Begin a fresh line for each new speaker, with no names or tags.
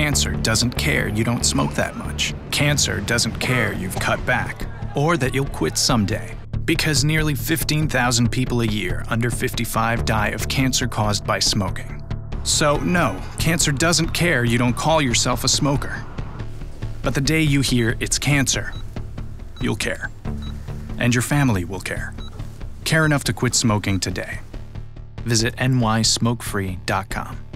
Cancer doesn't care you don't smoke that much. Cancer doesn't care you've cut back or that you'll quit someday. Because nearly 15,000 people a year under 55 die of cancer caused by smoking. So, no, cancer doesn't care you don't call yourself a smoker. But the day you hear it's cancer, you'll care. And your family will care. Care enough to quit smoking today. Visit nysmokefree.com.